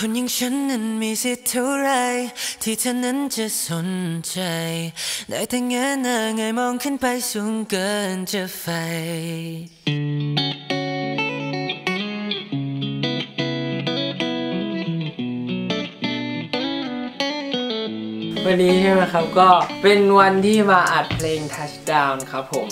คนอย่างฉันนั้นมีสิทธิ์เท่าไร ที่เธอนั้นจะสนใจ ได้แต่แงนหน้าไงมองขึ้นไปสูงเกินจะไฟวันนี้ใช่ไหมครับ ก็เป็นวันที่มาอัดเพลง Touchdown ครับผม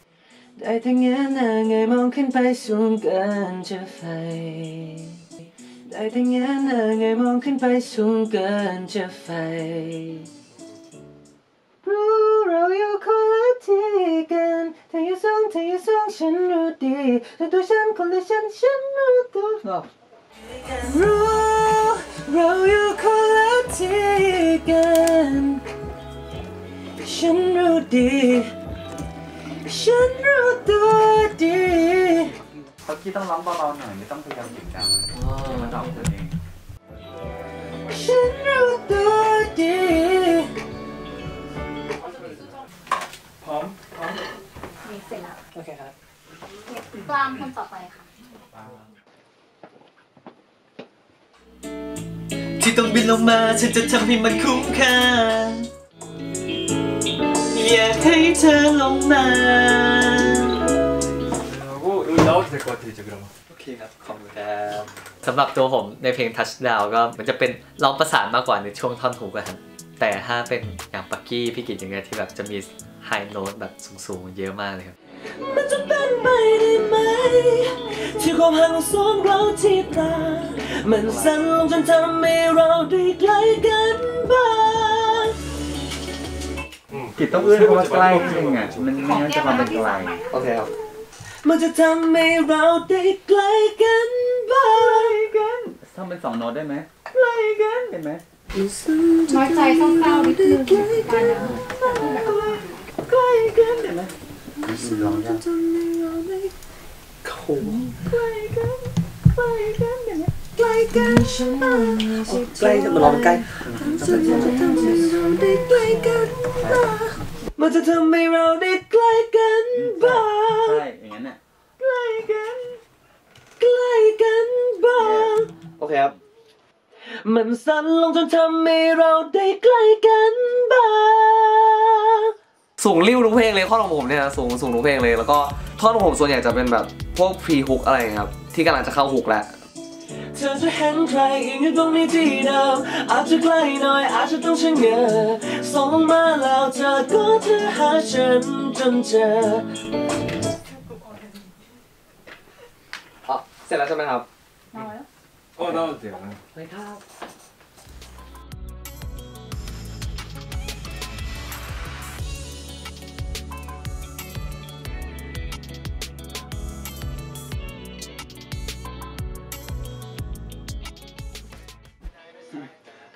ได้แต่แงนหน้าไงมองขึ้นไปสูงเกินจะไฟ ได้แต่แงนหน้าไงมองขึ้นไปสูงเกินจะไฟ รู้เราอยู่คนละที่กันเธออยู่สองเธออยู่สองฉันรู้ดีแต่ตัวฉันคนละฉันฉันรู้ตัวรู้เราอยู่คนละที่กันฉันรู้ดี ฉันรู้ตัวดีเขากี้ต้องร้องเบาๆหน่อยไม่ต้องพยายามเสียงดังมันออกตัวเองฉันรู้ตัวดีพร้อมพร้อมมีเสร็จแล้วโอเคครับกลางคนต่อไปค่ะที่ต้องบินลงมาฉันจะทำให้มันคุ้มค่า อยากให้เธอลงมา 하고 여기 나와도 될 것 같아 이제 그러면 โอเคครับ ขอบคุณครับสำหรับตัวผมในเพลง Touchdown ก็มันจะเป็นร้องประสานมากกว่าในช่วงท่อนฮุกกันแต่ถ้าเป็นอย่างปักกี้พี่กิจอย่างเงี้ยที่แบบจะมีไฮโน้ตแบบสูงๆ เยอะมากเลยครับ มันจะเป็นไปได้ไหม ที่ความห่างสูงเราที่ตา มันสั้นลงจนทำให้เราได้ใกล้กันบ้าง จต้องเอื้อนคำว่าใกล้จริงอะมันไม่งั้นจะมาเป็นไกลโอเคครับมันจะทำให้เราได้ใกล้กันบ้างกันทำเป็นสองโน้ตได้ไหมใกล้กันเห็นไหมน้อยใจเศร้าๆนิดนึงได้นะใกล้กันเห็นไหมร้องยากโอ้โหใกล้กันใกล้กันเห็นไหมใกล้กันฉันมาสิใกล้จะมาลองใกล้ได้ใกล้กันบ้าง มันจะทำให้เราได้ใกล้กันบ้างใช่อย่างนั้นน่ะใกล้กันใกล้กันบ้างโอเคครับ มันสั่นลงจนทำให้เราได้ใกล้กันบ้างสูงริ้วทุกเพลงเลยข้อของผมเนี่ยนะสูงสูงทุกเพลงเลยแล้วก็ท่อนของผมส่วนใหญ่จะเป็นแบบพวกพรีฮุกอะไรครับที่กำลังจะเข้าฮุกแล้ว เธอจะเห็นใครอีกอยู่ตรงนี้ที่เดิมอาจจะไกลหน่อยอาจจะต้องชะเง้อส่งลงมาแล้วเธอก็จะหาฉันจนเจอ อ๋อ เสร็จแล้วใช่ไหมครับ น้อยแล้ว 어 나와도 돼요. ไปครับ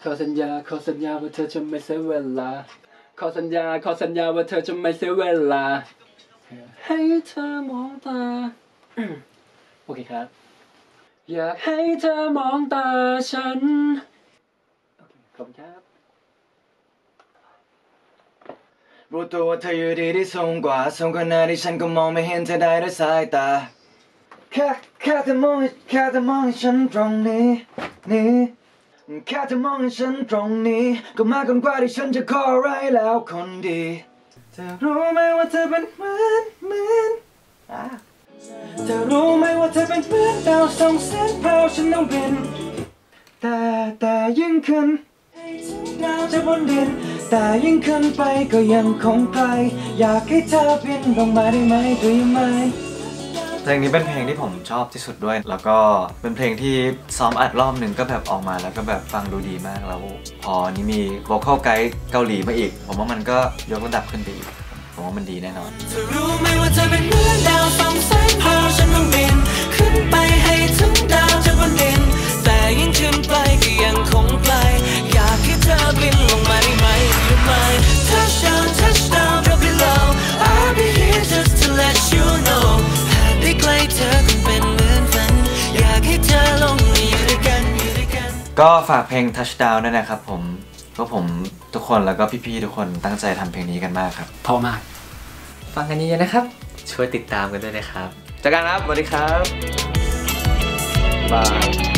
ขอสัญญาขอสัญญาว่าเธอจะไม่เสียเวลาขอสัญญาขอสัญญาว่าเธอจะไม่เสียเวลา ให้เธอมองตา โอเคครับ อยากให้เธอมองตาฉันโอเคขอบคุณครับรู้ตัวว่าเธออยู่ดีที่สูงกว่าสูงขนาดที่ฉันก็มองไม่เห็นเธอได้ด้วยสายตา แค่แค่เธอมองแค่เธอมองฉันตรงนี้ นี่ แค่เธอมองให้ฉันตรงนี้ ก็มากเกินกว่าที่ฉันจะขออะไรแล้วคนดี เธอรู้ไหมว่าเธอเป็นเหมือนเหมือนอะเธอรู้ไหมว่าเธอเป็นเหมือนดาวส่องแสงเผาฉันต้องบิน แต่แต่ยิ่งขึ้นดาวจะบนดิน แต่ยิ่งขึ้นไปก็ยังคงไกลอยากให้เธอบินลงมาได้ไหมได้ไหม เพลงนี้เป็นเพลงที่ผมชอบที่สุดด้วย แล้วก็เป็นเพลงที่ซ้อมอัดรอบหนึ่งก็แบบออกมาแล้วก็แบบฟังดูดีมากแล้ว พอนี้มี vocal guide เกาหลีมาอีก ผมว่ามันก็ยกระดับขึ้นไปอีก ผมว่ามันดีแน่นอน ก็ฝากเพลง Touchdown ด้วยนะครับผมก็ผมทุกคนแล้วก็พี่ๆทุกคนตั้งใจทำเพลงนี้กันมากครับพอมาก ฟังกันเยอะๆนะครับ ช่วยติดตามกันด้วยนะครับเจอกันครับสวัสดีครับบาย